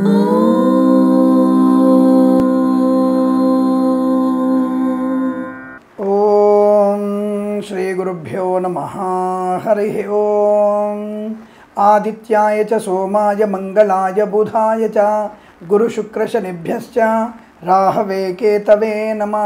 ఓం శ్రీ గురుభ్యో నమ. హరి ఓం. ఆదిత్యాయ చ సోమాయ మంగళాయ బుధాయ చ గురుశుక్రశనిభ్యశ్చ రాహవే కేతవే నమ.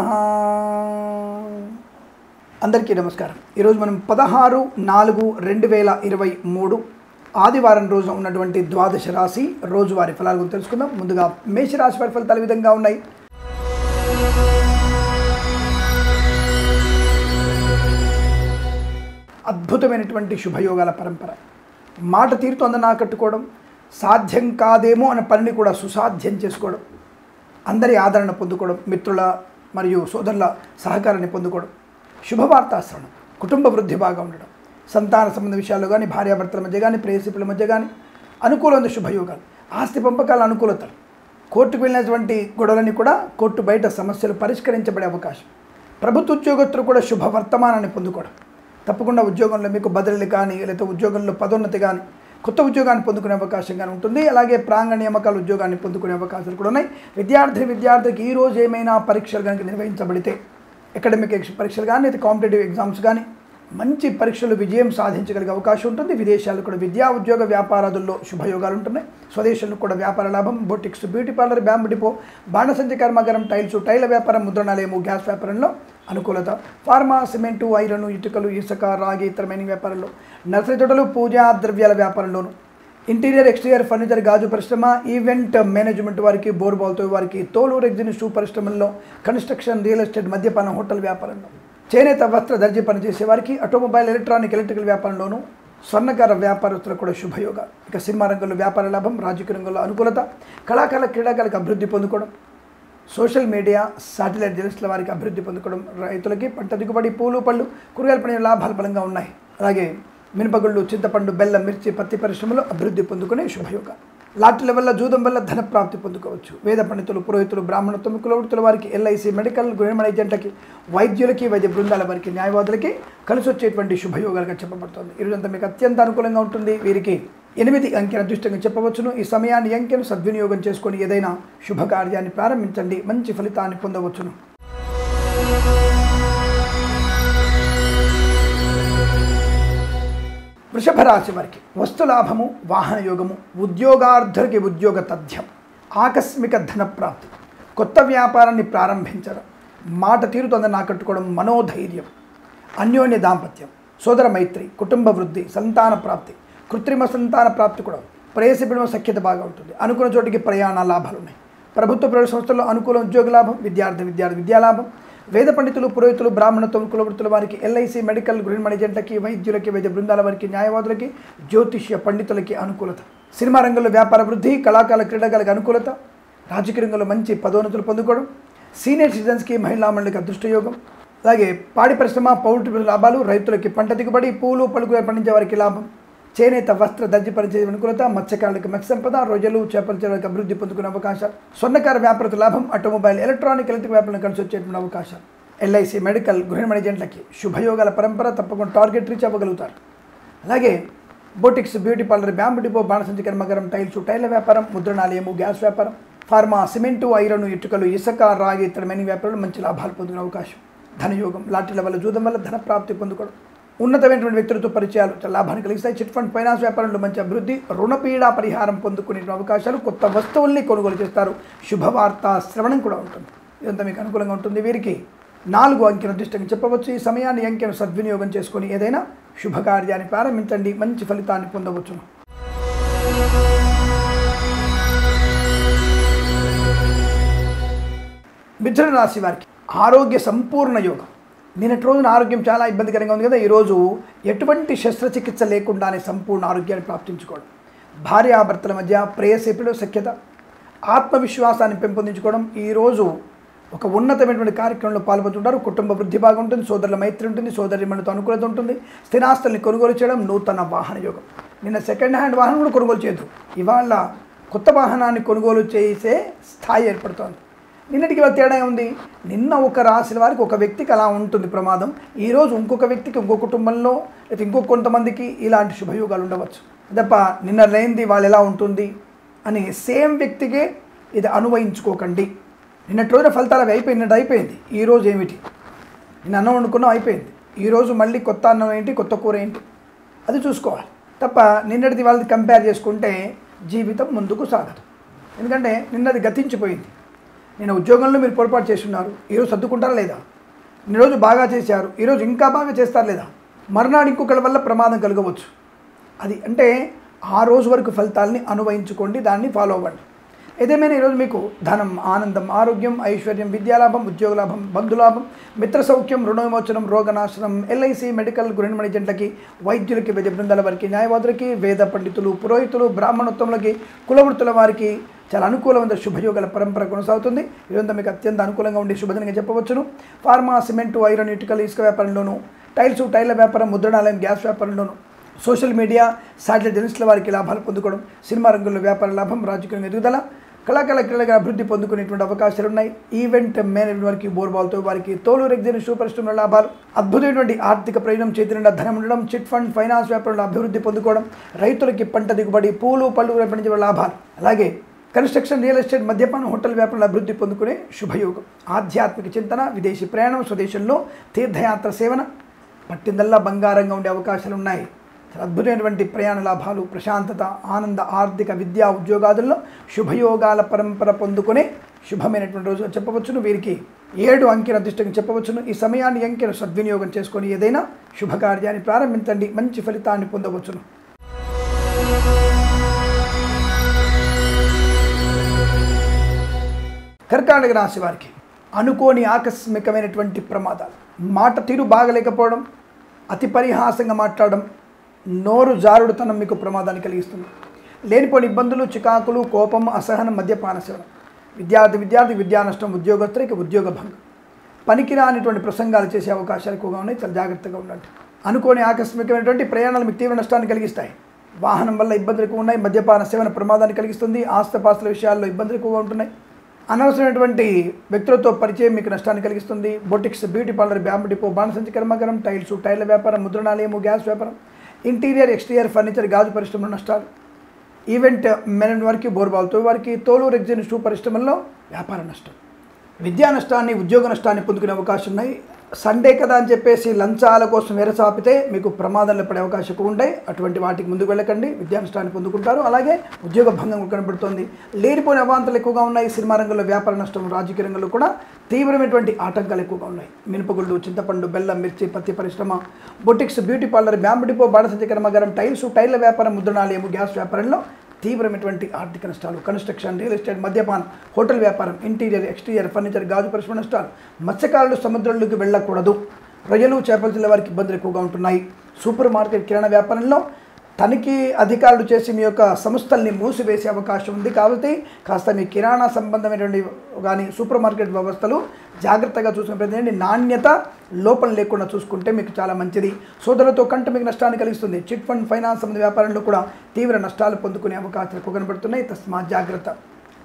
అందరికీ నమస్కారం. ఈరోజు మనం పదహారు నాలుగు రెండు వేల ఇరవై మూడు ఆదివారం రోజు ఉన్నటువంటి ద్వాదశ రాశి రోజువారి ఫలాల గురించి తెలుసుకుందాం. ముందుగా మేషరాశి వారి ఫలితాలు విధంగా ఉన్నాయి? అద్భుతమైనటువంటి శుభయోగాల పరంపర. మాట తీరుతో అందరిని ఆకట్టుకోవడం సాధ్యం కాదేమో అనే పనిని కూడా సుసాధ్యం చేసుకోవడం అందరి ఆదరణ పొందుకోవడం మిత్రుల మరియు సోదరుల సహకారాన్ని పొందుకోవడం శుభవార్తాశ్రవణం కుటుంబ వృద్ధి బాగా ఉండడం సంతాన సంబంధ విషయాల్లో కానీ భార్యాభర్తల మధ్య కానీ ప్రేయసిపుల మధ్య కానీ అనుకూలమైన శుభయోగాలు. ఆస్తి పంపకాల అనుకూలతలు. కోర్టుకు వెళ్ళినటువంటి గొడవలని కూడా కోర్టు బయట సమస్యలు పరిష్కరించబడే అవకాశం. ప్రభుత్వ ఉద్యోగస్తులు కూడా శుభ వర్తమానాన్ని పొందుకోవడం. తప్పకుండా ఉద్యోగంలో మీకు బదిలీలు కానీ లేదా ఉద్యోగంలో పదోన్నతి కానీ కొత్త ఉద్యోగాన్ని పొందుకునే అవకాశం కానీ ఉంటుంది. అలాగే ప్రాంగణ నియామకాల ఉద్యోగాన్ని పొందుకునే అవకాశాలు కూడా ఉన్నాయి. విద్యార్థి విద్యార్థికి ఈ రోజు ఏమైనా పరీక్షలు కనుక నిర్వహించబడితే అకాడమిక్ పరీక్షలు కానీ లేదా కాంపిటేటివ్ ఎగ్జామ్స్ కానీ మంచి పరీక్షలు విజయం సాధించగలిగే అవకాశం ఉంటుంది. విదేశాలు కూడా విద్యా ఉద్యోగ వ్యాపారాదుల్లో శుభయోగాలు ఉంటున్నాయి. స్వదేశంలో కూడా వ్యాపార లాభం boutiques beauty parlour bamboo depot బాణసంచ కర్మాగారం టైల్స్ టైల వ్యాపారం ముద్రణాలయము గ్యాస్ వ్యాపారంలో అనుకూలత. ఫార్మా సిమెంటు ఐరన్ ఇటుకలు ఇసుక రాగి ఇతర మైనింగ్ వ్యాపారంలో నర్సరీ తోటలు పూజా ద్రవ్యాల వ్యాపారంలోను. ఇంటీరియర్ ఎక్స్టీరియర్ ఫర్నిచర్ గాజు పరిశ్రమ ఈవెంట్ మేనేజ్మెంట్ వారికి బోర్బాల్తో వారికి తోలు ఎగ్జిన్ షూ పరిశ్రమల్లో కన్స్ట్రక్షన్ రియల్ ఎస్టేట్ మద్యపాన హోటల్ వ్యాపారంలో. చేనేత వస్త్ర దర్జీ పనిచేసే వారికి ఆటోమొబైల్ ఎలక్ట్రానిక్ ఎలక్ట్రికల్ వ్యాపారంలోనూ స్వర్ణకార వ్యాపారస్తులకు కూడా శుభయోగాలు ఇక సినిమా రంగంలో వ్యాపార లాభం రాజకీయ రంగంలో అనుకూలత కళాకారుల క్రీడాకారులకు అభివృద్ధి పొందుకోవడం సోషల్ మీడియా శాటిలైట్ జర్నలిస్టుల వారికి అభివృద్ధి పొందుకోవడం రైతులకి పంట దిగుబడి పూలు పళ్ళు కూరగాయల పని లాభాలు బలంగా ఉన్నాయి. అలాగే మినపగుళ్ళు చింతపండు బెల్లం మిర్చి పత్తి పరిశ్రమలో అభివృద్ధి పొందుకునే శుభయోగం. లాటరీల వల్ల జూదం వల్ల ధన ప్రాప్తి పొందుకోవచ్చు. వేద పండితులు పురోహితులు బ్రాహ్మణత్వం కులవృత్తుల వారికి ఎల్ఐసి మెడికల్ గృహమణ ఏజెంట్లకి వైద్యులకి వైద్య బృందాల వారికి న్యాయవాదులకి కలిసి వచ్చేటువంటి శుభయోగాలుగా చెప్పబడుతుంది. ఈరోజంతా మీకు అత్యంత అనుకూలంగా ఉంటుంది. వీరికి ఎనిమిది అంకెను అదృష్టంగా చెప్పవచ్చును. ఈ సమయాన్ని అంకెను సద్వినియోగం చేసుకొని ఏదైనా శుభకార్యాన్ని ప్రారంభించండి. మంచి ఫలితాన్ని పొందవచ్చును. వృషభ రాశి వారికి వస్తులాభము వాహన యోగము ఉద్యోగార్థులకి ఉద్యోగ తథ్యం ఆకస్మిక ధన ప్రాప్తి కొత్త వ్యాపారాన్ని ప్రారంభించడం మాట తీరు అందరిని ఆకట్టుకోవడం మనోధైర్యం అన్యోన్య దాంపత్యం సోదర మైత్రి కుటుంబ వృద్ధి సంతాన ప్రాప్తి కృత్రిమ సంతాన ప్రాప్తి కూడా ప్రేయసిపిడం సఖ్యత బాగా ఉంటుంది. అనుకున్న చోటికి ప్రయాణ లాభాలు ఉన్నాయి. ప్రభుత్వ ప్రైవేట్ సంస్థల్లో అనుకూల ఉద్యోగ లాభం విద్యార్థి విద్యార్థి విద్యాలాభం వేద పండితులు పురోహితులు బ్రాహ్మణత్వం కులవృత్తుల వారికి ఎల్ఐసి మెడికల్ గ్రీన్ మేనేజెంట్లకి వైద్యులకి వైద్య బృందాల వారికి న్యాయవాదులకి జ్యోతిష్య పండితులకి అనుకూలత. సినిమా రంగంలో వ్యాపార వృద్ధి కళాకారుల క్రీడాకాలకు అనుకూలత. రాజకీయ రంగంలో మంచి పదోన్నతులు పొందుకోవడం. సీనియర్ సిటిజన్స్కి మహిళా మండలికి అదృష్టయోగం. అలాగే పాడి పరిశ్రమ పౌల్ట్రీ లాభాలు రైతులకి పంట దిగుబడి పూలు పలుకు పండించే వారికి లాభం. చేనేత వస్త్ర దర్జీ పనిచేసే అనుకూలత మత్స్యకారులకు మత్స్య సంపద రొయ్యలు చేపల చెరువులకు అభివృద్ధి పొందుకునే అవకాశాలు స్వర్ణకార వ్యాపారత లాభం ఆటోమొబైల్ ఎలక్ట్రానిక్ ఎలక్ట్రిక్ వ్యాపారం కలిసి వచ్చేటువంటి అవకాశాలు. ఎల్ఐసి మెడికల్ గృహ మేనేజెంట్లకి శుభయోగాల పరంపర తప్పకుండా టార్గెట్ రీచ్ అవ్వగలుగుతారు. అలాగే boutiques beauty parlour bamboo depot బాణసంచి కర్మగరం టైల్స్ టైల వ్యాపారం ముద్రణాలయము గ్యాస్ వ్యాపారం ఫార్మా సిమెంటు ఐరన్ ఇటుకలు ఇసుక రాగి ఇతర మెనీ వ్యాపారాలు మంచి లాభాలు పొందుకునే అవకాశం. ధనయోగం లాటరీల వల్ల జూదం వల్ల ధన ప్రాప్తి పొందుకోవడం. ఉన్నతమైనటువంటి వ్యక్తులతో పరిచయాలు చాలా లాభాన్ని కలిగిస్తాయి. చిట్ ఫండ్ ఫైనాన్స్ వ్యాపారంలో మంచి అభివృద్ధి రుణపీడ పరిహారం పొందుకునే అవకాశాలు కొత్త వస్తువుల్ని కొనుగోలు చేస్తారు. శుభవార్త శ్రవణం కూడా ఉంటుంది. ఇదంతా మీకు అనుకూలంగా ఉంటుంది. వీరికి నాలుగు అంకెను అదృష్టంగా చెప్పవచ్చు. ఈ సమయాన్ని అంకెను సద్వినియోగం చేసుకొని ఏదైనా శుభకార్యాన్ని ప్రారంభించండి. మంచి ఫలితాన్ని పొందవచ్చును. మిథున రాశి వారికి ఆరోగ్య సంపూర్ణ యోగం. నిన్నటి రోజున ఆరోగ్యం చాలా ఇబ్బందికరంగా ఉంది కదా ఈరోజు ఎటువంటి శస్త్రచికిత్స లేకుండానే సంపూర్ణ ఆరోగ్యాన్ని ప్రాప్తించుకోవడం భార్యాభర్తల మధ్య ప్రేయసేపుడు సఖ్యత ఆత్మవిశ్వాసాన్ని పెంపొందించుకోవడం ఈరోజు ఒక ఉన్నతమైనటువంటి కార్యక్రమంలో పాల్గొంటుంటారు. కుటుంబ వృద్ధి బాగుంటుంది సోదరుల మైత్రి ఉంటుంది సోదరి మనతో అనుకూలత ఉంటుంది. స్థిరాస్తుల్ని కొనుగోలు చేయడం నూతన వాహన యోగం. నిన్న సెకండ్ హ్యాండ్ వాహనం కూడా కొనుగోలు చేయదు ఇవాళ కొత్త వాహనాన్ని కొనుగోలు చేసే స్థాయి ఏర్పడుతోంది. నిన్నటికి తేడా ఉంది నిన్న ఒక రాశి వారికి ఒక వ్యక్తికి అలా ఉంటుంది ప్రమాదం. ఈరోజు ఇంకొక వ్యక్తికి ఇంకో కుటుంబంలో లేదా ఇంకో కొంతమందికి ఇలాంటి శుభయోగాలు ఉండవచ్చు. తప్ప నిన్న లేనిది వాళ్ళు ఎలా ఉంటుంది అని సేమ్ వ్యక్తికే ఇది అనువయించుకోకండి. నిన్నటి రోజున ఫలితాలు అవి అయిపోయింది. అయిపోయింది ఈరోజు ఏమిటి? నేను అన్నం వండుకున్నాం అయిపోయింది. ఈరోజు మళ్ళీ కొత్త అన్నం ఏంటి కొత్త కూర ఏంటి? అది చూసుకోవాలి. తప్ప నిన్నటిది వాళ్ళది కంపేర్ చేసుకుంటే జీవితం ముందుకు సాగదు. ఎందుకంటే నిన్నది గతించిపోయింది. నేను ఉద్యోగంలో మీరు పొరపాటు చేస్తున్నారు. ఈరోజు సర్దుకుంటారా లేదా? ఈరోజు బాగా చేశారు. ఈరోజు ఇంకా బాగా చేస్తారు లేదా? మర్నాడు ఇంకొకరి వల్ల ప్రమాదం కలగవచ్చు. అది అంటే ఆ రోజు వరకు ఫలితాలని అనువయించుకోండి దాన్ని ఫాలో అవ్వండి. ఏదేమైనా ఈరోజు మీకు ధనం ఆనందం ఆరోగ్యం ఐశ్వర్యం విద్యాలాభం ఉద్యోగలాభం బంధులాభం మిత్ర సౌఖ్యం రుణ విమోచనం రోగనాశనం ఎల్ఐసి మెడికల్ గృహిణి జంటలకి వైద్యులకి వైద్య బృందాల వారికి న్యాయవాదులకి వేద పండితులు పురోహితులు బ్రాహ్మణోత్తములకి కులవృత్తుల వారికి చాలా అనుకూలమైన శుభయోగాల పరంపర కొనసాగుతుంది. ఇదంతా మీకు అత్యంత అనుకూలంగా ఉండే శుభదినంగా చెప్పవచ్చును. ఫార్మా సిమెంటు ఐరన్ ఇటుకలు ఇసుక వ్యాపారంలోను టైల్స్ టైర్ల వ్యాపారం ముద్రణాలయం గ్యాస్ వ్యాపారంలోను సోషల్ మీడియా శాటిలైట్ జర్నలిస్టుల వారికి లాభాలు పొందుకోవడం సినిమా రంగంలో వ్యాపార లాభం రాజకీయ ఎదుగుదల కళాకళ క్రీడగా అభివృద్ధి పొందుకునేటువంటి అవకాశాలు ఉన్నాయి ఈవెంట్ మేనేజ్మెంట్ వారికి బోర్బాల్తో వారికి తోలు రెగ్జిన్ షూ పరిశ్రమల లాభాలు అద్భుతమైనటువంటి ఆర్థిక ప్రయోజనం చేతి నిండా ధనం ఉండడం చిట్ ఫండ్ ఫైనాన్స్ వ్యాపారంలో అభివృద్ధి పొందుకోవడం రైతులకి పంట దిగుబడి పూలు పళ్ళు పండించే లాభాలు. అలాగే కన్స్ట్రక్షన్ రియల్ ఎస్టేట్ మద్యపానం హోటల్ వ్యాపారంలో అభివృద్ధి పొందుకునే శుభయోగం. ఆధ్యాత్మిక చింతన విదేశీ ప్రయాణం స్వదేశంలో తీర్థయాత్ర సేవన పట్టిందల్లా బంగారంగా ఉండే అవకాశాలు ఉన్నాయి. అద్భుతమైనటువంటి ప్రయాణ లాభాలు ప్రశాంతత ఆనంద ఆర్థిక విద్యా ఉద్యోగాదుల్లో శుభయోగాల పరంపర పొందుకునే శుభమైనటువంటి రోజు చెప్పవచ్చును. వీరికి ఏడు అంకెల అదృష్టంగా చెప్పవచ్చును. ఈ సమయాన్ని అంకెను సద్వినియోగం చేసుకొని ఏదైనా శుభకార్యాన్ని ప్రారంభించండి. మంచి ఫలితాన్ని పొందవచ్చును. కర్కాటక రాశి వారికి అనుకోని ఆకస్మికమైనటువంటి ప్రమాదాలు. మాట తీరు బాగలేకపోవడం అతి పరిహాసంగా మాట్లాడడం నోరు జారుడుతనం మీకు ప్రమాదాన్ని కలిగిస్తుంది. లేనిపోని ఇబ్బందులు చికాకులు కోపం అసహనం మద్యపాన సేవనం విద్యార్థి విద్యార్థి విద్యా నష్టం ఉద్యోగస్తులకి ఉద్యోగ భంగం. పనికిరానిటువంటి ప్రసంగాలు చేసే అవకాశాలు ఎక్కువగా ఉన్నాయి. చాలా జాగ్రత్తగా ఉండండి. అనుకోని ఆకస్మికమైనటువంటి ప్రయాణాలు మీకు తీవ్ర నష్టాన్ని కలిగిస్తాయి. వాహనం వల్ల ఇబ్బందులు ఎక్కువ ఉన్నాయి. మద్యపాన సేవన ప్రమాదాన్ని కలిగిస్తుంది. ఆస్తపాస్తుల విషయాల్లో ఇబ్బందులు ఎక్కువగా ఉంటున్నాయి. అనవసరమైనటువంటి వ్యక్తులతో పరిచయం మీకు నష్టాన్ని కలిగిస్తుంది. Boutiques beauty parlour bamboo depot బాణసంచి కర్మాగారం టైల్స్ టైర్ల వ్యాపారం ముద్రణాలయము గ్యాస్ వ్యాపారం ఇంటీరియర్ ఎక్స్టీరియర్ ఫర్నిచర్ గాజు పరిశ్రమలో నష్టాలు. ఈవెంట్ మెనన్ వారికి బోర్బాల్తో వారికి తోలు రెగ్జిన్ షూ పరిశ్రమల్లో వ్యాపార నష్టం. విద్యా నష్టాన్ని ఉద్యోగ నష్టాన్ని పొందుకునే అవకాశం ఉన్నాయి. సండే కదా అని చెప్పేసి లంచాల కోసం వెరసాపితే మీకు ప్రమాదంలో పడే అవకాశం ఎక్కువ ఉంటాయి అటువంటి వాటికి ముందుకు వెళ్ళకండి. విద్యా పొందుకుంటారు. అలాగే ఉద్యోగ భంగం కనబడుతోంది. లేనిపోయిన అవాంతలు ఎక్కువగా ఉన్నాయి. సినిమా రంగంలో వ్యాపార నష్టం రాజకీయ రంగంలో కూడా తీవ్రమైనటువంటి ఆటంకాలు ఎక్కువగా ఉన్నాయి. మినపగుళ్ళు చింతపండు బెల్లం మిర్చి పత్తి పరిశ్రమ boutiques beauty parlour bamboo depot బాణసంచ కర్మాగారం టైల్స్ టైర్ల వ్యాపారం ముద్రణాలయము గ్యాస్ వ్యాపారంలో తీవ్రమైనటువంటి ఆర్థిక నష్టాలు కన్స్ట్రక్షన్ రియల్ ఎస్టేట్ మద్యపానం హోటల్ వ్యాపారం ఇంటీరియర్ ఎక్స్టీరియర్ ఫర్నిచర్ గాజు పరిశ్రమ నష్టాలు మత్స్యకారులు సముద్రంలోకి వెళ్ళకూడదు. ప్రజలు చేపలు జిల్లా వారికి ఇబ్బందులు ఎక్కువగా ఉంటున్నాయి. సూపర్ మార్కెట్ కిరాణా వ్యాపారంలో తనిఖీ అధికారులు చేసి మీ యొక్క సంస్థల్ని మూసివేసే అవకాశం ఉంది కాబట్టి కాస్త మీ కిరాణా సంబంధమైనటువంటి కానీ సూపర్ మార్కెట్ వ్యవస్థలు జాగ్రత్తగా చూసిన ప్రతి నాణ్యత లోపం లేకుండా చూసుకుంటే మీకు చాలా మంచిది. సోదరులతో కంట మీకు నష్టాన్ని కలిగిస్తుంది. చిట్ ఫండ్ ఫైనాన్స్ సంబంధ వ్యాపారంలో కూడా తీవ్ర నష్టాలు పొందుకునే అవకాశాలు ఎక్కువ కనబడుతున్నాయి. తస్మా జాగ్రత్త.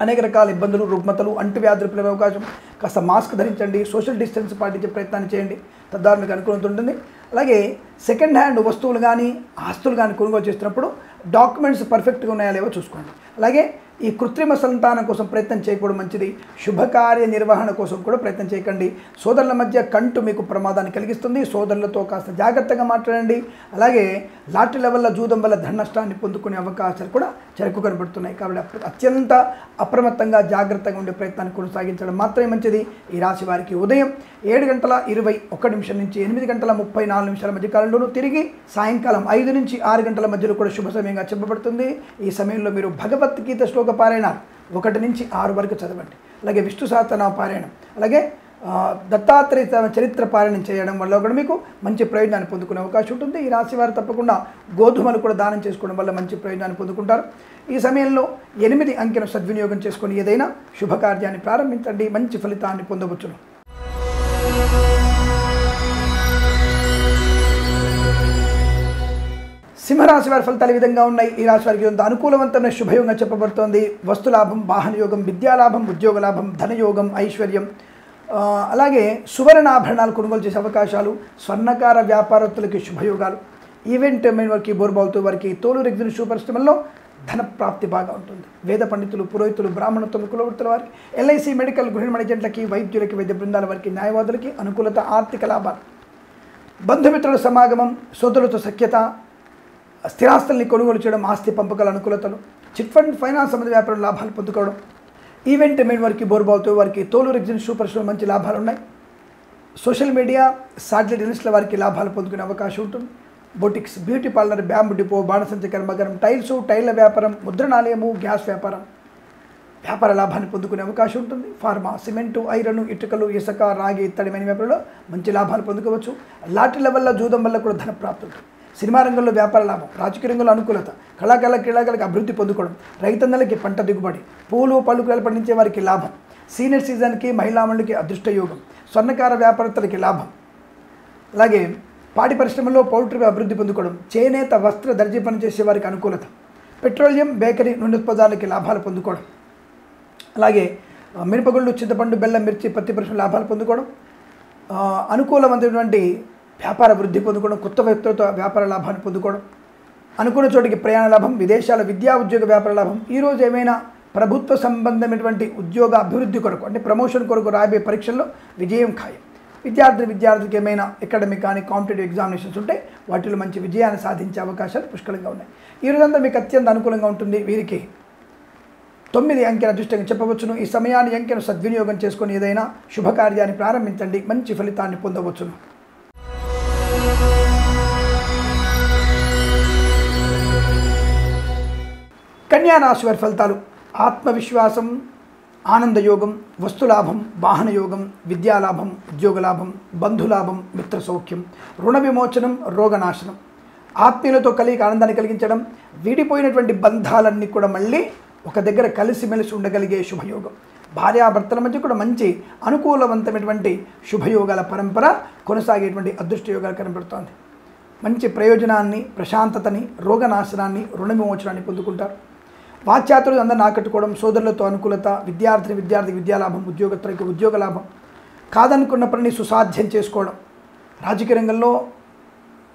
అనేక రకాల ఇబ్బందులు రుగ్మతలు అంటువ్యాధులు పిలవే అవకాశం. కాస్త మాస్క్ ధరించండి. సోషల్ డిస్టెన్స్ పాటించే ప్రయత్నాన్ని చేయండి. తద్వారా మీకు అనుకూలత ఉంటుంది. అలాగే సెకండ్ హ్యాండ్ వస్తువులు కానీ ఆస్తులు కానీ కొనుగోలు చేస్తున్నప్పుడు డాక్యుమెంట్స్ పర్ఫెక్ట్గా ఉన్నాయా లేవో చూసుకోండి. అలాగే ఈ కృత్రిమ సంతానం కోసం ప్రయత్నం చేయకపోవడం మంచిది. శుభకార్య నిర్వహణ కోసం కూడా ప్రయత్నం చేయకండి. సోదరుల మధ్య కంటు మీకు ప్రమాదాన్ని కలిగిస్తుంది. సోదరులతో కాస్త జాగ్రత్తగా మాట్లాడండి. అలాగే లాటరీ లెవెల్లో జూదం వల్ల ధన నష్టాన్ని పొందుకునే అవకాశాలు కూడా చెరకు కనబడుతున్నాయి. కాబట్టి అత్యంత అప్రమత్తంగా జాగ్రత్తగా ఉండే ప్రయత్నాన్ని కొనసాగించడం మాత్రమే మంచిది. ఈ రాశి వారికి ఉదయం ఏడు గంటల ఇరవై ఒక్క నిమిషం నుంచి ఎనిమిది గంటల ముప్పై నాలుగు నిమిషాల మధ్య కాలంలోనూ తిరిగి సాయంకాలం ఐదు నుంచి ఆరు గంటల మధ్యలో కూడా శుభ సమయంగా చెప్పబడుతుంది. ఈ సమయంలో మీరు భగవద్గీత శ్లోకం పారాయణాలు ఒకటి నుంచి ఆరు వరకు చదవండి. అలాగే విష్ణు సహస్రనామ పారాయణం అలాగే దత్తాత్రేయ చరిత్ర పారాయణం చేయడం వల్ల కూడా మీకు మంచి ప్రయోజనాన్ని పొందుకునే అవకాశం ఉంటుంది. ఈ రాశి వారు తప్పకుండా గోధుమలు కూడా దానం చేసుకోవడం వల్ల మంచి ప్రయోజనాన్ని పొందుకుంటారు. ఈ సమయంలో ఎనిమిది అంకెను సద్వినియోగం చేసుకొని ఏదైనా శుభకార్యాన్ని ప్రారంభించండి. మంచి ఫలితాన్ని పొందవచ్చును. సింహరాశి వారి ఫలితాలు ఈ విధంగా ఉన్నాయి. ఈ రాశి వారికి కొంత అనుకూలవంతమైన శుభయోగంగా చెప్పబడుతోంది. వస్తులాభం వాహనయోగం విద్యాలాభం ఉద్యోగ లాభం ధనయోగం ఐశ్వర్యం. అలాగే సువర్ణాభరణాలు కొనుగోలు చేసే అవకాశాలు స్వర్ణకార వ్యాపారస్తులకి శుభయోగాలు. ఈవెంట్ మెయిన్ వారికి బోర్బాల్తో వారికి తోలు రెగ్జిన్ షూ పరిశ్రమల్లో ధన ప్రాప్తి బాగా ఉంటుంది. వేద పండితులు పురోహితులు బ్రాహ్మణత్వం కులవృత్తుల వారికి ఎల్ఐసి మెడికల్ గృహిణి ఏజెంట్లకి వైద్యులకి వైద్య బృందాల వారికి న్యాయవాదులకి అనుకూలత ఆర్థిక లాభాలు. బంధుమిత్రుల సమాగమం సోదరులతో సఖ్యత స్థిరాస్తుల్ని కొనుగోలు చేయడం ఆస్తి పంపకాల అనుకూలతలు చిట్ ఫండ్ ఫైనాన్స్ సంబంధ వ్యాపారం లాభాలు పొందుకోవడం ఈవెంట్ మెయిన్ వారికి బోర్బావుతో వారికి తోలు రెగ్జిన్ షూ పరిశ్రమ మంచి లాభాలు ఉన్నాయి. సోషల్ మీడియా సాటిలైట్ ఇన్వెస్ట్ల వారికి లాభాలు పొందుకునే అవకాశం ఉంటుంది. Boutiques beauty parlour bamboo depot బాణసంచ కర్మగరం టైల్స్ టైళ్ళ వ్యాపారం ముద్రణాలయము గ్యాస్ వ్యాపారం. వ్యాపార లాభాన్ని పొందుకునే అవకాశం ఉంటుంది. ఫార్మా సిమెంటు ఐరన్ ఇటుకలు ఇసుక రాగి ఇత్తడిమైన వ్యాపారంలో మంచి లాభాలు పొందుకోవచ్చు. లాటరీల వల్ల జూదం వల్ల కూడా ధన ప్రాప్తి ఉంటుంది. సినిమా రంగంలో వ్యాపార లాభం రాజకీయ రంగంలో అనుకూలత కళాకాల క్రీడాకాలకు అభివృద్ధి పొందుకోవడం రైతన్నలకి పంట దిగుబడి పూలు పళ్ళు పండించే వారికి లాభం సీనియర్ సీజన్కి మహిళామణులకి అదృష్ట యోగం స్వర్ణకార వ్యాపారస్తులకి లాభం. అలాగే పాడి పరిశ్రమలో పౌల్ట్రీ అభివృద్ధి పొందుకోవడం చేనేత వస్త్ర దర్జీ పనిచేసే వారికి అనుకూలత పెట్రోలియం బేకరీ నుండి ఉత్పదాలకి లాభాలు పొందుకోవడం. అలాగే మిరపగుళ్ళు చింతపండు బెల్లం మిర్చి పత్తి పరిశ్రమ లాభాలు పొందుకోవడం. అనుకూలమైనటువంటి వ్యాపార వృద్ధి పొందుకోవడం కొత్త వ్యక్తులతో వ్యాపార లాభాన్ని పొందుకోవడం అనుకున్న చోటికి ప్రయాణ లాభం విదేశాల విద్యా ఉద్యోగ వ్యాపార లాభం ఈరోజు ఏమైనా ప్రభుత్వ సంబంధమైనటువంటి ఉద్యోగ అభివృద్ధి కొరకు అంటే ప్రమోషన్ కొరకు రాబోయే పరీక్షల్లో విజయం ఖాయం. విద్యార్థి విద్యార్థికి ఏమైనా అకాడమిక్ కానీ కాంపిటేటివ్ ఎగ్జామినేషన్స్ ఉంటే వాటిలో మంచి విజయాన్ని సాధించే అవకాశాలు పుష్కలంగా ఉన్నాయి. ఈ రోజంతా మీకు అత్యంత అనుకూలంగా ఉంటుంది. వీరికి తొమ్మిది అంకెల అదృష్టంగా చెప్పవచ్చును. ఈ సమయాన్ని అంకెను సద్వినియోగం చేసుకొని ఏదైనా శుభకార్యాన్ని ప్రారంభించండి. మంచి ఫలితాన్ని పొందవచ్చును. కన్యారాశి వారి ఫలితాలు. ఆత్మవిశ్వాసం ఆనందయోగం వస్తులాభం వాహనయోగం విద్యాలాభం ఉద్యోగలాభం బంధులాభం మిత్రసౌఖ్యం రుణ విమోచనం రోగనాశనం. ఆత్మీయులతో కలిగి ఆనందాన్ని కలిగించడం వీడిపోయినటువంటి బంధాలన్నీ కూడా మళ్ళీ ఒక దగ్గర కలిసిమెలిసి ఉండగలిగే శుభయోగం. భార్యాభర్తల మధ్య కూడా మంచి అనుకూలవంతమైనటువంటి శుభయోగాల పరంపర కొనసాగేటువంటి అదృష్ట యోగాలు కనబడుతోంది. మంచి ప్రయోజనాన్ని ప్రశాంతతని రోగనాశనాన్ని రుణ విమోచనాన్ని పొందుకుంటారు. పాశ్చాత్యులు అందరిని ఆకట్టుకోవడం సోదరులతో అనుకూలత విద్యార్థిని విద్యార్థి విద్యాలాభం ఉద్యోగత్తులకి ఉద్యోగ లాభం కాదనుకున్న పనిని సుసాధ్యం చేసుకోవడం. రాజకీయ రంగంలో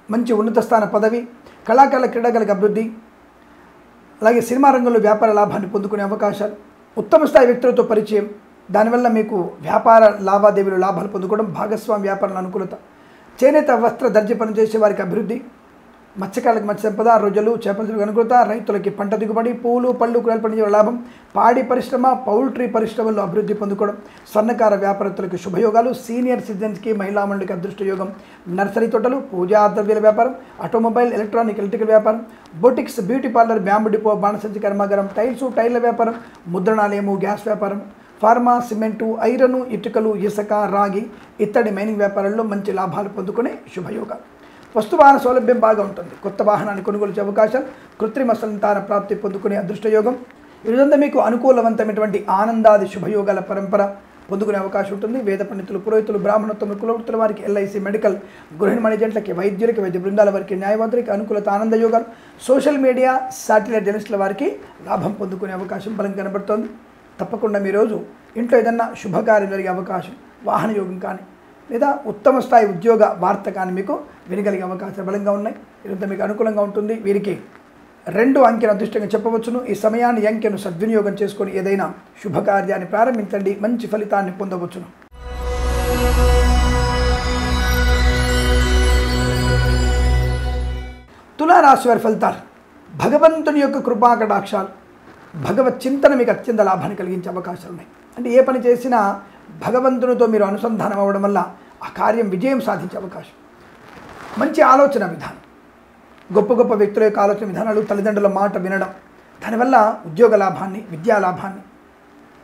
మంచి ఉన్నత స్థాన పదవి కళాకారుల క్రీడాకారులకు అభివృద్ధి అలాగే సినిమా రంగంలో వ్యాపార లాభాన్ని పొందుకునే అవకాశాలు ఉత్తమ స్థాయి వ్యక్తులతో పరిచయం. దానివల్ల మీకు వ్యాపార లావాదేవీలు లాభాలు పొందుకోవడం భాగస్వామి వ్యాపారాల అనుకూలత చేనేత వస్త్ర దర్జీ పని చేసే వారికి అభివృద్ధి మత్స్యకారులకు మత్స్య సంపద రోజులు చేపల అనుకూలత రైతులకి పంట దిగుబడి పూలు పళ్ళు కూరలు పండించే లాభం పాడి పరిశ్రమ పౌల్ట్రీ పరిశ్రమల్లో అభివృద్ధి పొందుకోవడం స్వర్ణకార వ్యాపారస్తులకు శుభయోగాలు సీనియర్ సిటిజన్స్కి మహిళా మండలికి అదృష్ట యోగం నర్సరీ తోటలు పూజా ద్రవ్యాల వ్యాపారం ఆటోమొబైల్ ఎలక్ట్రానిక్ ఎలక్ట్రికల్ వ్యాపారం boutiques beauty parlour bamboo depot బాణసంచి కర్మాగారం టైల్స్ టైర్ల వ్యాపారం ముద్రణాలయము గ్యాస్ వ్యాపారం ఫార్మా సిమెంటు ఐరను ఇటుకలు ఇసుక రాగి ఇత్తడి మైనింగ్ వ్యాపారాల్లో మంచి లాభాలు పొందుకునే శుభయోగాలు. వస్తు వాహన సౌలభ్యం బాగా ఉంటుంది. కొత్త వాహనాన్ని కొనుగోలు చేసే అవకాశం కృత్రిమ సంతాన ప్రాప్తి పొందుకునే అదృష్టయోగం. ఇదంతా మీకు అనుకూలవంతమైనటువంటి ఆనందాది శుభయోగాల పరంపర పొందుకునే అవకాశం ఉంటుంది. వేద పండితులు పురోహితులు బ్రాహ్మణోత్తములు కులవృత్తుల వారికి ఎల్ఐసి మెడికల్ గృహిణి మణిజెంట్లకి వైద్యులకి వైద్య బృందాల వారికి న్యాయవాదులకి అనుకూలత ఆనంద యోగాలు సోషల్ మీడియా శాటిలైట్ జర్నలిస్టుల వారికి లాభం పొందుకునే అవకాశం బలం కనబడుతోంది. తప్పకుండా మీ రోజు ఇంట్లో ఏదన్నా శుభకార్యం జరిగే అవకాశం వాహన యోగం కానీ లేదా ఉత్తమ స్థాయి ఉద్యోగ వార్త కానీ మీకు వినగలిగే అవకాశాలు బలంగా ఉన్నాయి. ఇదంతా మీకు అనుకూలంగా ఉంటుంది. వీరికి రెండు అంకెను అదృష్టంగా చెప్పవచ్చును. ఈ సమయాన్ని అంకెను సద్వినియోగం చేసుకొని ఏదైనా శుభకార్యాన్ని ప్రారంభించండి. మంచి ఫలితాన్ని పొందవచ్చును. తులారాశి వారి ఫలితాలు. భగవంతుని యొక్క కృపాకటాక్షాలు భగవత్ చింతన మీకు అత్యంత లాభాన్ని కలిగించే అవకాశాలు ఉన్నాయి. అంటే ఏ పని చేసినా భగవంతునితో మీరు అనుసంధానం అవ్వడం వల్ల ఆ కార్యం విజయం సాధించే అవకాశం. మంచి ఆలోచన విధానం. గొప్ప గొప్ప వ్యక్తుల యొక్క ఆలోచన విధానాలు తల్లిదండ్రుల మాట వినడం. దానివల్ల ఉద్యోగ లాభాన్ని విద్యా లాభాన్ని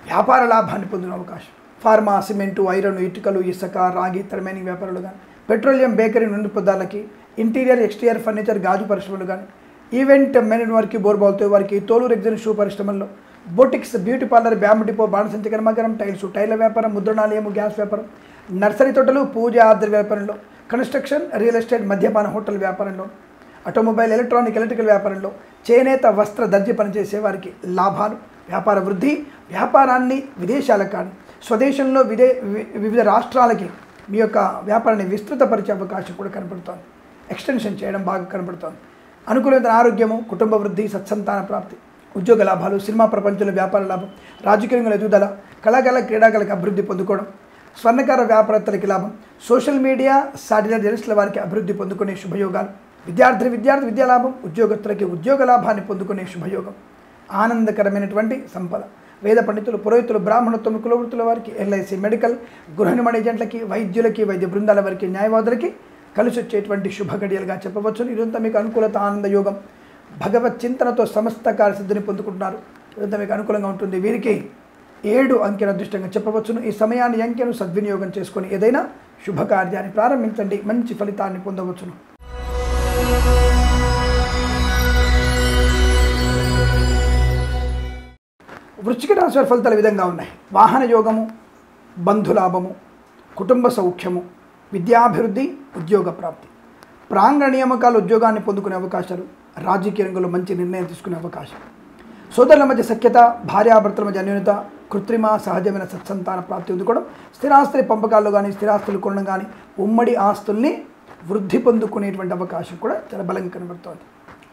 వ్యాపార లాభాన్ని పొందిన అవకాశం. ఫార్మా సిమెంటు ఐరన్ ఇటుకలు ఇసుక రాగి ఇతర మైనింగ్ వ్యాపారాలు కానీ పెట్రోలియం బేకరీ నుండి పొద్దాలకి ఇంటీరియర్ ఎక్స్టీరియర్ ఫర్నిచర్ గాజు పరిశ్రమలు కానీ ఈవెంట్ మేనేజ్ వారికి బోర్బాల్తో వారికి తోలు రెగ్జిన్ షూ పరిశ్రమల్లో boutiques beauty parlour bamboo depot బాణసంచి కర్మాగారం టైల్స్ టైల వ్యాపారం ముద్రణాలయము గ్యాస్ వ్యాపారం నర్సరీ తోటలు పూజ ఆద్ర వ్యాపారంలో కన్స్ట్రక్షన్ రియల్ ఎస్టేట్ మద్యపాన హోటల్ వ్యాపారంలో ఆటోమొబైల్ ఎలక్ట్రానిక్ ఎలక్ట్రికల్ వ్యాపారంలో చేనేత వస్త్ర దర్జీ పనిచేసే వారికి లాభాలు వ్యాపార వృద్ధి వ్యాపారాన్ని విదేశాలకు కానీ స్వదేశంలో విదే వి- వివిధ రాష్ట్రాలకి మీ యొక్క వ్యాపారాన్ని విస్తృతపరిచే అవకాశం కూడా కనబడుతోంది ఎక్స్టెన్షన్ చేయడం బాగా కనబడుతోంది అనుకూలమైన ఆరోగ్యము కుటుంబ వృద్ధి సత్సంతాన ప్రాప్తి. ఉద్యోగ లాభాలు సినిమా ప్రపంచంలో వ్యాపార లాభం రాజకీయంగా ఎదుగుదల కళాకాల క్రీడాకాలకు అభివృద్ధి పొందుకోవడం స్వర్ణకార వ్యాపారత్తలకి లాభం సోషల్ మీడియా సాటిలైట్ జర్నలిస్టుల వారికి అభివృద్ధి పొందుకునే శుభయోగాలు. విద్యార్థి విద్యార్థి విద్యా లాభం ఉద్యోగస్తులకి ఉద్యోగ లాభాన్ని పొందుకునే శుభయోగం. ఆనందకరమైనటువంటి సంపద. వేద పండితులు పురోహితులు బ్రాహ్మణత్వం కులవృత్తుల వారికి ఎల్ఐసి మెడికల్ గృహనిర్మాణ ఏజెంట్లకి వైద్యులకి వైద్య బృందాల వారికి న్యాయవాదులకి కలిసి వచ్చేటువంటి శుభ గడియలుగా చెప్పవచ్చు ఇదంతా మీకు అనుకూలత ఆనంద యోగం భగవత్ చింతనతో సమస్త కార్యసిద్ధిని పొందుకుంటున్నారు. ఇదంతా మీకు అనుకూలంగా ఉంటుంది. వీరికి ఏడు అంకెను అదృష్టంగా చెప్పవచ్చును. ఈ సమయాన్ని అంకెను సద్వినియోగం చేసుకొని ఏదైనా శుభకార్యాన్ని ప్రారంభించండి. మంచి ఫలితాన్ని పొందవచ్చును. వృశ్చిక రాశి ఫలితాలు విధంగా ఉన్నాయి. వాహన యోగము బంధులాభము కుటుంబ సౌఖ్యము విద్యాభివృద్ధి ఉద్యోగ ప్రాప్తి. ప్రాంగణ నియామకాలు ఉద్యోగాన్ని పొందుకునే అవకాశాలు రాజకీయ రంగంలో మంచి నిర్ణయం తీసుకునే అవకాశం. సోదరుల మధ్య సఖ్యత భార్యాభర్తల మధ్య అన్యోన్యత కృత్రిమ సహజమైన సత్సంతాన ప్రాప్తి అందుకోవడం స్థిరాస్తుల పంపకాల్లో కానీ స్థిరాస్తులు కొనడం కానీ ఉమ్మడి ఆస్తుల్ని వృద్ధి పొందుకునేటువంటి అవకాశం కూడా చాలా బలంగా కనబడుతోంది.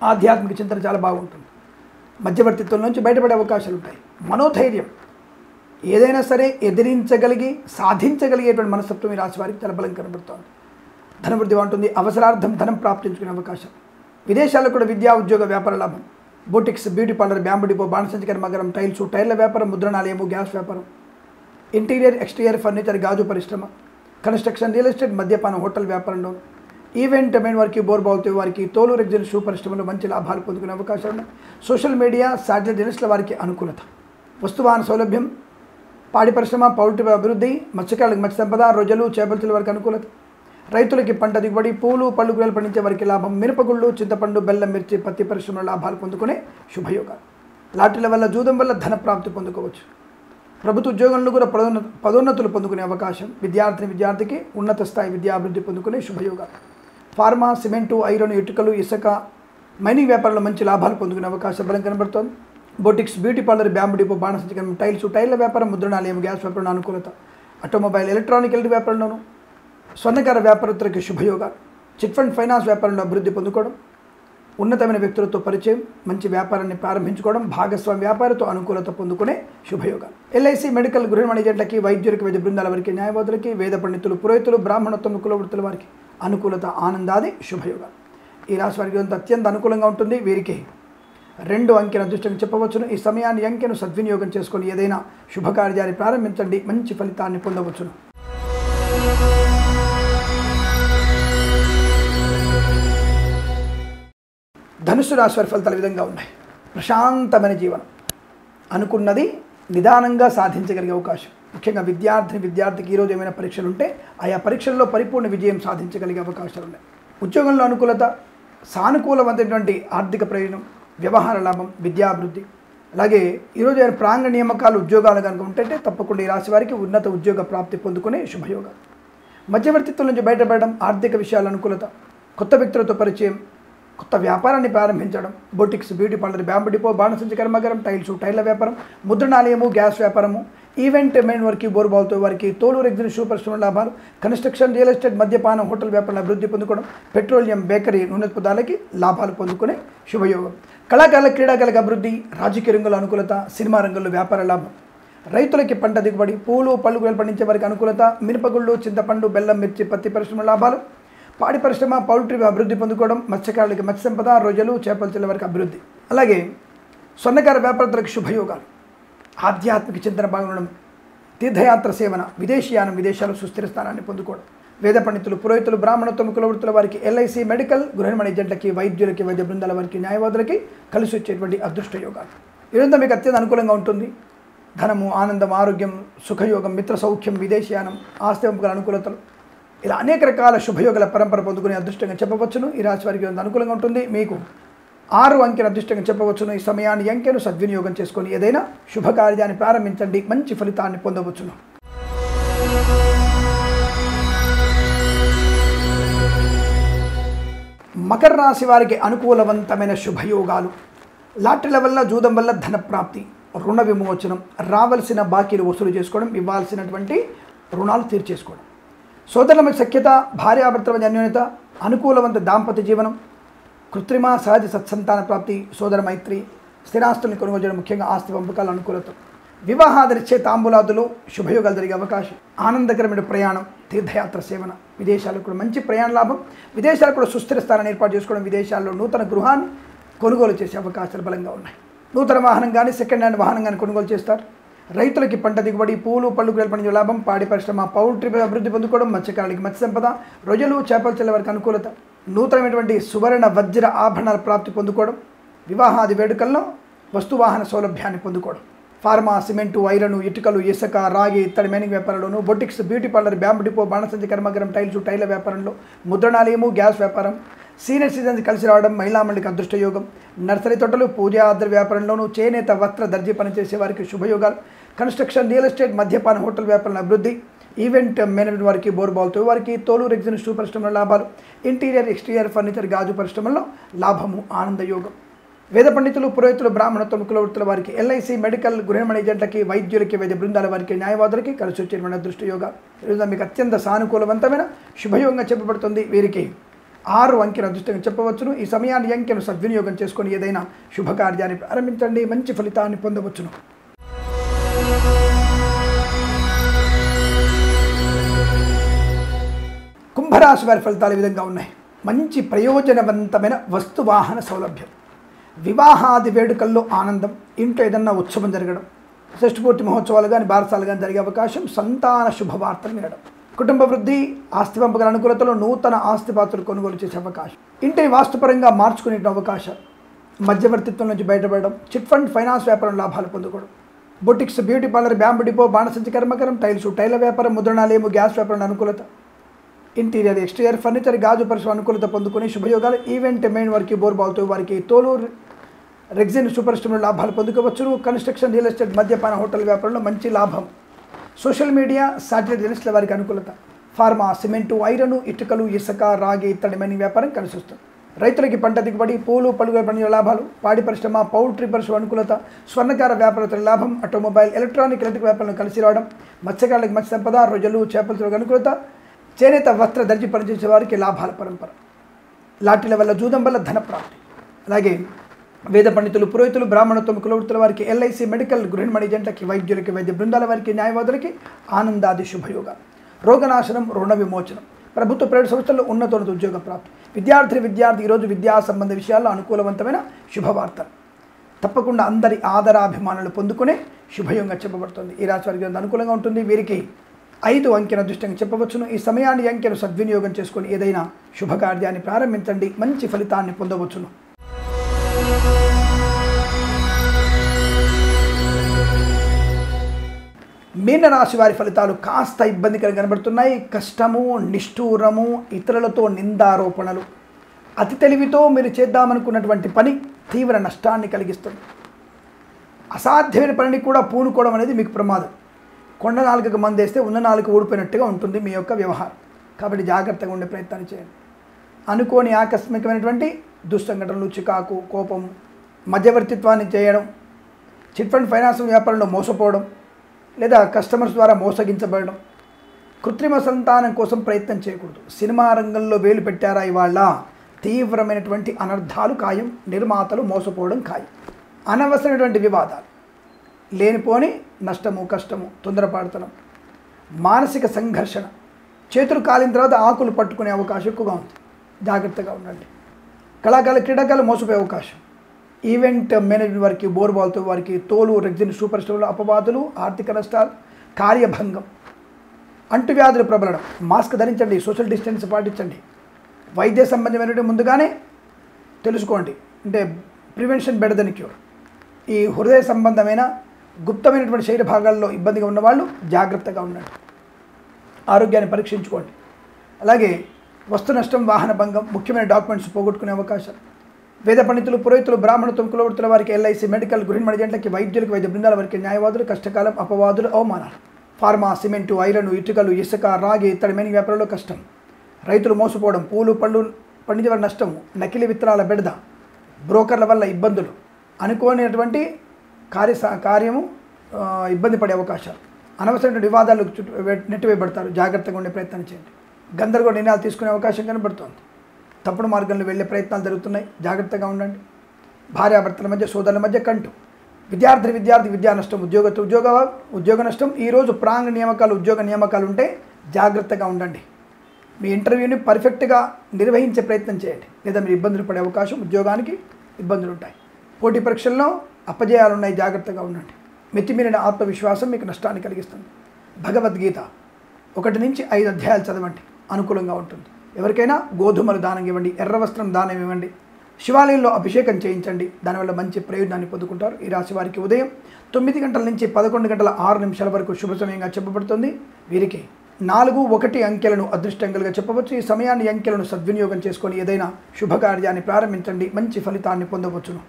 ఆధ్యాత్మిక చింతన చాలా బాగుంటుంది. మధ్యవర్తిత్వం నుంచి బయటపడే అవకాశాలు ఉంటాయి. మనోధైర్యం ఏదైనా సరే ఎదిరించగలిగి సాధించగలిగేటువంటి మనస్తత్వం ఈ రాశి వారికి చాలా బలం కనబడుతోంది. ధనవృద్ధి ఉంటుంది అవసరార్థం ధనం ప్రాప్తించుకునే అవకాశం. విదేశాల్లో కూడా విద్యా ఉద్యోగ వ్యాపార లాభం. Boutiques beauty parlour bamboo depot బాణసంచి మగరం టైల్స్ టైర్ల వ్యాపారం ముద్రణాలయము గ్యాస్ వ్యాపారం. ఇంటీరియర్ ఎక్స్టీరియర్ ఫర్నిచర్ గాజు పరిశ్రమ. కన్స్ట్రక్షన్ రియల్ ఎస్టేట్ మద్యపానం హోటల్ వ్యాపారంలో ఈవెంట్ మెయిన్ వారికి బోర్బావుతే వారికి తోలు రెగ్జిల్ షూ పరిశ్రమలో మంచి లాభాలు పొందుకునే అవకాశాలు ఉన్నాయి. సోషల్ మీడియా శాటిలైట్ జర్నలిస్టుల వారికి అనుకూలత. వస్తువాహన సౌలభ్యం. పాడి పరిశ్రమ పౌల్ట్రీ అభివృద్ధి మత్స్యకారులకు మత్స్య సంపద రొజలు చేపల వారికి అనుకూలత. రైతులకి పంట దిగుబడి పూలు పళ్ళు కూరలు పండించే వారికి లాభం మిరపగుళ్ళు చింతపండు బెల్లం మిర్చి పత్తి పరిశ్రమల లాభాలు పొందుకునే శుభయోగాలు. లాటరీల వల్ల జూదం వల్ల ధన ప్రాప్తి పొందుకోవచ్చు. ప్రభుత్వ ఉద్యోగంలో కూడా పదోన్న పదోన్నతులు పొందుకునే అవకాశం విద్యార్థిని విద్యార్థికి ఉన్నత స్థాయి విద్యాభివృద్ధి పొందుకునే శుభయోగాలు. ఫార్మా సిమెంటు ఐరన్ ఇటుకలు ఇసుక మైనింగ్ వ్యాపారంలో మంచి లాభాలు పొందుకునే అవకాశం బలం కనబడుతోంది. Boutiques beauty parlour bamboo depot బాణసంచకరం tiles టైర్ల వ్యాపారం ముద్రణాలయం గ్యాస్ వ్యాపారంలో అనుకూలత. ఆటోమొబైల్ ఎలక్ట్రానిక్ ఎల్టీ వ్యాపారంలోనూ స్వర్ణకార వ్యాపారత్తులకి శుభయోగాలు చిట్ ఫండ్ ఫైనాన్స్ వ్యాపారంలో అభివృద్ధి పొందుకోవడం ఉన్నతమైన వ్యక్తులతో పరిచయం మంచి వ్యాపారాన్ని ప్రారంభించుకోవడం భాగస్వామి వ్యాపారంతో అనుకూలత పొందుకునే శుభయోగాలు ఎల్ఐసి మెడికల్ గృహ మేనేజెంట్లకి వైద్యులకి వైద్య బృందాల వారికి న్యాయవాదులకి వేద పండితులు పురోహితులు బ్రాహ్మణోత్తమ కులవృత్తుల వారికి అనుకూలత ఆనందాది శుభయోగాలు ఈ రాశి వారికి అత్యంత అనుకూలంగా ఉంటుంది. వీరికి రెండు అంకెను అదృష్టంగా చెప్పవచ్చును. ఈ సమయాన్ని అంకెను సద్వినియోగం చేసుకొని ఏదైనా శుభకార్యాన్ని ప్రారంభించండి. మంచి ఫలితాన్ని పొందవచ్చును. ధనుసు రాశి వారి ఫలితాలు విధంగా ఉన్నాయి. ప్రశాంతమైన జీవనం. అనుకున్నది నిదానంగా సాధించగలిగే అవకాశం. ముఖ్యంగా విద్యార్థిని విద్యార్థికి ఈరోజు ఏమైనా పరీక్షలు ఉంటే ఆయా పరీక్షల్లో పరిపూర్ణ విజయం సాధించగలిగే అవకాశాలు ఉన్నాయి. ఉద్యోగంలో అనుకూలత సానుకూలమైనటువంటి ఆర్థిక ప్రయోజనం వ్యవహార లాభం విద్యాభివృద్ధి. అలాగే ఈరోజు ఆయన ప్రాంగ నియామకాలు ఉద్యోగాలు కనుక ఉంటే తప్పకుండా ఈ రాశి వారికి ఉన్నత ఉద్యోగ ప్రాప్తి పొందుకునే శుభయోగాలు. మధ్యవర్తిత్వం నుంచి బయటపడడం ఆర్థిక విషయాల అనుకూలత కొత్త వ్యక్తులతో పరిచయం కొత్త వ్యాపారాన్ని ప్రారంభించడం boutiques beauty parlour bamboo depot బాణసంచి కర్మగరం టైల్స్ టైర్ల వ్యాపారం ముద్రణాలయము గ్యాస్ వ్యాపారము ఈవెంట్ మెయిన్ వారికి బోర్బాల్తో వారికి తోలు ఎగ్జిన్ షూ పరిశ్రమ లాభాలు కన్స్ట్రక్షన్ రియల్ ఎస్టేట్ మద్యపానం హోటల్ వ్యాపారం అభివృద్ధి పొందుకోవడం పెట్రోలియం బేకరీ నూనె పదాలకి లాభాలు పొందుకునే శుభయోగం. కళాకారుల క్రీడాకారులకు అభివృద్ధి రాజకీయ రంగంలో అనుకూలత సినిమా రంగంలో వ్యాపార లాభం. రైతులకి పంట దిగుబడి పూలు పళ్ళు పండించే వారికి అనుకూలత మినపగుళ్ళు చింతపండు బెల్లం మిర్చి పత్తి పరిశ్రమ లాభాలు పాడి పరిశ్రమ పౌల్ట్రీ అభివృద్ధి పొందుకోవడం మత్స్యకారులకి మత్స్య సంపద రొయ్యలు చేపల చెల్ల వరకు అభివృద్ధి. అలాగే స్వర్ణకార వ్యాపారస్తులకు శుభయోగాలు. ఆధ్యాత్మిక చింతన బాగుండడం తీర్థయాత్ర సేవన విదేశీయానం విదేశాలు సుస్థిర స్థానాన్ని పొందుకోవడం. వేద పండితులు పురోహితులు బ్రాహ్మణత్వం కులవృత్తుల వారికి ఎల్ఐసి మెడికల్ గృహనిర్మాణ ఏజెంట్లకి వైద్యులకి వైద్య బృందాల వారికి న్యాయవాదులకి కలిసి వచ్చేటువంటి అదృష్ట యోగాలు. ఇదంతా మీకు అత్యంత అనుకూలంగా ఉంటుంది. ధనము ఆనందం ఆరోగ్యం సుఖయోగం మిత్ర సౌఖ్యం విదేశీయానం ఆస్తి పంపకల అనుకూలతలు. ఇలా అనేక రకాల శుభయోగాల పరంపర పొందుకునే అదృష్టంగా చెప్పవచ్చును. ఈ రాశి వారికి అనుకూలంగా ఉంటుంది. మీకు ఆరు అంకెను అదృష్టంగా చెప్పవచ్చును. ఈ సమయాన్ని అంకెను సద్వినియోగం చేసుకొని ఏదైనా శుభకార్యాన్ని ప్రారంభించండి. మంచి ఫలితాన్ని పొందవచ్చును. మకర రాశి వారికి అనుకూలవంతమైన శుభయోగాలు. లాటరీల వల్ల జూదం వల్ల ధన ప్రాప్తి రుణ విమోచనం రావలసిన బాకీలు వసూలు చేసుకోవడం ఇవ్వాల్సినటువంటి రుణాలు తీర్చేసుకోవడం. సోదరుల సఖ్యత భార్యాభర్తల అన్యోన్యత అనుకూలవంత దాంపత్య జీవనం కృత్రిమ సహజ సత్సంతాన ప్రాప్తి సోదర మైత్రి స్థిరాస్తుల్ని కొనుగోలు చేయడం ముఖ్యంగా ఆస్తి పంపకాల అనుకూలత. వివాహాదరిచ్చే తాంబూలాదులు శుభయోగాలు జరిగే అవకాశం. ఆనందకరమైన ప్రయాణం తీర్థయాత్ర సేవన. విదేశాలకు కూడా మంచి ప్రయాణ లాభం. విదేశాలకు కూడా సుస్థిర స్థానాన్ని ఏర్పాటు చేసుకోవడం విదేశాల్లో నూతన గృహాన్ని కొనుగోలు చేసే అవకాశాలు బలంగా ఉన్నాయి. నూతన వాహనం కానీ సెకండ్ హ్యాండ్ వాహనం కానీ కొనుగోలు చేస్తారు. రైతులకి పంట దిగుబడి పూలు పళ్ళు కూరలు పండించే లాభం పాడి పరిశ్రమ పౌల్ట్రీ అభివృద్ధి పొందుకోవడం మత్స్యకారులకి మత్స్య సంపద రొయ్యలు చేపలు చెల్లె వారికి అనుకూలత నూతనమైనటువంటి సువర్ణ వజ్ర ఆభరణాల ప్రాప్తి పొందుకోవడం వివాహాది వేడుకల్లో వస్తువాహన సౌలభ్యాన్ని పొందుకోవడం ఫార్మా సిమెంటు ఐరను ఇటుకలు ఇసుక రాగి ఇత్తడి mining వ్యాపారంలోను boutiques beauty parlour bamboo depot బాణసంచి కర్మగరం టైల్స్ టైల వ్యాపారంలో ముద్రణాలయము గ్యాస్ వ్యాపారం సీనియర్ సిటిజన్స్ కలిసి రావడం మహిళా మండలికి అదృష్టయోగం. నర్సరీ తోటలు పూజాద్ర వ్యాపారంలోనూ చేనేత వస్త్ర దర్జీ పనిచేసే వారికి శుభయోగాలు. కన్స్ట్రక్షన్ రియల్ ఎస్టేట్ మద్యపాన హోటల్ వ్యాపారాల అభివృద్ధి. ఈవెంట్ మేనేజ్మెంట్ వారికి బోర్బాల్తో వారికి తోలు రెగ్జిన్ షూ పరిశ్రమల లాభాలు. ఇంటీరియర్ ఎక్స్టీరియర్ ఫర్నిచర్ గాజు పరిశ్రమల్లో లాభము ఆనందయోగం. వేద పండితులు పురోహితులు బ్రాహ్మణత్వం కులవృత్తుల వారికి ఎల్ఐసి మెడికల్ గృహమణ ఏజెంట్లకి వైద్యులకి వైద్య బృందాల వారికి న్యాయవాదులకి కలిసి వచ్చిన దృష్టి ఈరోజు మీకు అత్యంత సానుకూలవంతమైన శుభయోగంగా చెప్పబడుతుంది వీరికి. ఆరు అంకెను అదృష్టంగా చెప్పవచ్చును. ఈ సమయాన్ని అంకెను సద్వినియోగం చేసుకొని ఏదైనా శుభకార్యాన్ని ప్రారంభించండి. మంచి ఫలితాన్ని పొందవచ్చును. కుంభరాశి వారి ఫలితాలు ఈ విధంగా ఉన్నాయి. మంచి ప్రయోజనవంతమైన వస్తువాహన సౌలభ్యం. వివాహాది వేడుకల్లో ఆనందం ఇంట్లో ఏదన్నా ఉత్సవం జరగడం షష్ఠపూర్తి మహోత్సవాలు కానీ బారసాలు కానీ జరిగే అవకాశం సంతాన శుభవార్తలు వినడం. కుటుంబ వృద్ధి ఆస్తి పంపకల అనుకూలతలో నూతన ఆస్తి పాత్రలు కొనుగోలు చేసే అవకాశం. ఇంటిని వాస్తుపరంగా మార్చుకునే అవకాశం. మధ్యవర్తిత్వం నుంచి బయటపడడం చిట్ ఫండ్ ఫైనాన్స్ వ్యాపారం లాభాలు పొందుకోవడం. Boutiques beauty parlour bamboo depot బాణసంచి కర్మకరం టైల్స్ టైల వ్యాపారం ముద్రణాలయము గ్యాస్ వ్యాపారం అనుకూలత. ఇంటీరియర్ ఎక్స్టీరియర్ ఫర్నిచర్ గాజు పరిశ్రమ అనుకూలత పొందుకుని శుభయోగాలు ఈవెంట్ మెయిన్ వారికి బోర్బాల్తో వారికి తోలు రెగ్జిన్ సూపర్ స్టోర్ లాభాలు పొందుకోవచ్చు కన్స్ట్రక్షన్ రియల్ ఎస్టేట్ మద్యపాన హోటల్ వ్యాపారంలో మంచి లాభం. సోషల్ మీడియా శాటిలైట్ జర్నలిస్టుల వారికి అనుకూలత. ఫార్మా సిమెంటు ఐరను ఇటుకలు ఇసుక రాగి ఇత్తడి వ్యాపారం కలిసి వస్తుంది రైతులకి పంట దిగుబడి పూలు పలుగు పండిన లాభాలు పాడి పరిశ్రమ పౌల్ట్రీ పరిశ్రమ అనుకూలత స్వర్ణకార వ్యాపారతుల లాభం ఆటోమొబైల్ ఎలక్ట్రానిక్ ఎలక్ట్రిక్ వ్యాపారాలను కలిసి రావడం మత్స్యకారులకు మత్స్య సంపద రొయ్యలు చేపలతో అనుకూలత చేనేత వస్త్ర దర్జీ పనిచేసే వారికి లాభాల పరంపర. లాఠీల వల్ల జూదం వల్ల ధన ప్రాప్తి. అలాగే వేద పండితులు పురోహితులు బ్రాహ్మణత్వం కులవృత్తుల వారికి ఎల్ఐసి మెడికల్ గృహిణమణి జంటకి వైద్యులకి వైద్య బృందాల వారికి న్యాయవాదులకి ఆనందాది శుభయోగ. రోగనాశనం రుణ విమోచనం. ప్రభుత్వ ప్రైవేట్ సంస్థల్లో ఉన్నతోన్నత ఉద్యోగ ప్రాప్తి. విద్యార్థి విద్యార్థి ఈరోజు విద్యా సంబంధ విషయాల్లో అనుకూలవంతమైన శుభవార్తలు తప్పకుండా అందరి ఆదరాభిమానులు పొందుకునే శుభయోగంగా చెప్పబడుతుంది. ఈ రాశి వారికి అనుకూలంగా ఉంటుంది. వీరికి ఐదు అంకెల దృష్టంగా చెప్పవచ్చును. ఈ సమయాన్ని అంకెను సద్వినియోగం చేసుకొని ఏదైనా శుభకార్యాన్ని ప్రారంభించండి. మంచి ఫలితాన్ని పొందవచ్చును. మీనరాశి వారి ఫలితాలు కాస్త ఇబ్బందికరంగా కనబడుతున్నాయి. కష్టము నిష్ఠూరము ఇతరులతో నిందారోపణలు. అతి తెలివితో మీరు చేద్దామనుకున్నటువంటి పని తీవ్ర నష్టాన్ని కలిగిస్తుంది. అసాధ్యమైన పనిని కూడా పూనుకోవడం అనేది మీకు ప్రమాదం. కొండ నాలుకకు మందేస్తే ఉన్న నాలుగు ఊడిపోయినట్టుగా ఉంటుంది మీ యొక్క వ్యవహారం. కాబట్టి జాగ్రత్తగా ఉండే ప్రయత్నాన్ని చేయండి. అనుకోని ఆకస్మికమైనటువంటి దుస్సంఘటనలు చికాకు కోపం మధ్యవర్తిత్వాన్ని చేయడం చిట్ ఫండ్ ఫైనాన్స్ వ్యాపారంలో మోసపోవడం లేదా కస్టమర్స్ ద్వారా మోసగించబడడం కృత్రిమ సంతానం కోసం ప్రయత్నం చేయకూడదు. సినిమా రంగంలో వేలు పెట్టారా ఇవాళ? తీవ్రమైనటువంటి అనర్థాలు ఖాయం నిర్మాతలు మోసపోవడం ఖాయం. అనవసరమైనటువంటి వివాదాలు. లేనిపోని నష్టము కష్టము తొందరపాడుతనం మానసిక సంఘర్షణ. చేతులు కాలిన తర్వాత ఆకులు పట్టుకునే అవకాశం ఎక్కువగా ఉంది. జాగ్రత్తగా ఉండండి. కళాకారులు క్రీడాకారులు మోసపోయే అవకాశం. ఈవెంట్ మేనేజ్మెంట్ వారికి బోర్బాల్తో వారికి తోలు రెగ్జిన్ సూపర్ స్టోర్లు అపవాదులు ఆర్థిక నష్టాలు కార్యభంగం అంటువ్యాధులు ప్రబలడం మాస్క్ ధరించండి సోషల్ డిస్టెన్స్ పాటించండి. వైద్య సంబంధమైనటువంటి ముందుగానే తెలుసుకోండి. అంటే ప్రివెన్షన్ బెటర్ దెన్ క్యూర్. ఈ హృదయ సంబంధమైన గుప్తమైనటువంటి శరీర భాగాల్లో ఇబ్బందిగా ఉన్నవాళ్ళు జాగ్రత్తగా ఉండండి. ఆరోగ్యాన్ని పరీక్షించుకోండి. అలాగే వస్తు నష్టం వాహన భంగం ముఖ్యమైన డాక్యుమెంట్స్ పోగొట్టుకునే అవకాశం వేద పండితులు పురోహితులు బ్రాహ్మణత్వం కులవృత్తుల వారికి ఎల్ఐసి మెడికల్ గృహిణి జంటకి వైద్యులకు వైద్య బృందాల వారికి న్యాయవాదులు కష్టకాలం అపవాదులు అవమానాలు. ఫార్మా సిమెంటు ఐరన్ ఇటుకలు ఇసుక రాగి ఇతడి మెని వ్యాపారంలో కష్టం. రైతులు మోసపోవడం పూలు పళ్ళు పండించే వారి నష్టం నకిలీ విత్తనాల బెడద బ్రోకర్ల వల్ల ఇబ్బందులు. అనుకోనటువంటి కార్య కార్యము ఇబ్బంది పడే అవకాశాలు. అనవసరమైన వివాదాలు చుట్టూ నెట్టివేయబడతారు. జాగ్రత్తగా ఉండే ప్రయత్నం చేయండి. గందరగోళ నిర్ణయాలు తీసుకునే అవకాశం కనబడుతోంది. తప్పుడు మార్గంలో వెళ్ళే ప్రయత్నాలు జరుగుతున్నాయి. జాగ్రత్తగా ఉండండి. భార్యాభర్తల మధ్య సోదరుల మధ్య కంటు. విద్యార్థి విద్యార్థి విద్యా నష్టం ఉద్యోగ ఉద్యోగ ఉద్యోగ నష్టం. ఈరోజు ప్రాంగ నియామకాలు ఉద్యోగ నియామకాలు ఉంటే జాగ్రత్తగా ఉండండి. మీ ఇంటర్వ్యూని పర్ఫెక్ట్గా నిర్వహించే ప్రయత్నం చేయండి. లేదా మీరు ఇబ్బందులు పడే అవకాశం ఉద్యోగానికి ఇబ్బందులు ఉంటాయి. పోటీ పరీక్షల్లో అపజయాలు ఉన్నాయి జాగ్రత్తగా ఉండండి. మితిమీరిన ఆత్మవిశ్వాసం మీకు నష్టాన్ని కలిగిస్తుంది. భగవద్గీత ఒకటి నుంచి ఐదు అధ్యాయాలు చదవండి. అనుకూలంగా ఉంటుంది. ఎవరికైనా గోధుమలు దానం ఇవ్వండి ఎర్ర వస్త్రం దానం ఇవ్వండి. శివాలయంలో అభిషేకం చేయించండి. దానివల్ల మంచి ప్రయోజనాన్ని పొందుకుంటారు. ఈ రాశి వారికి ఉదయం తొమ్మిది గంటల నుంచి పదకొండు గంటల ఆరు నిమిషాల వరకు శుభ సమయంగా చెప్పబడుతుంది. వీరికి నాలుగు ఒకటి అంకెలను అదృష్టంగలుగా చెప్పవచ్చు. ఈ సమయాన్ని అంకెలను సద్వినియోగం చేసుకొని ఏదైనా శుభకార్యాన్ని ప్రారంభించండి. మంచి ఫలితాన్ని పొందవచ్చును.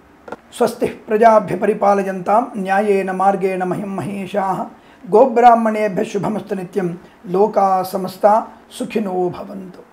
స్వస్తి ప్రజాభ్య పరిపాలయంతాం న్యాయేన మార్గేణ మహిం మహేషా. గోబ్రాహ్మణేభ్య శుభమస్తు నిత్యం. లోకా సమస్త సుఖినో భవంతు.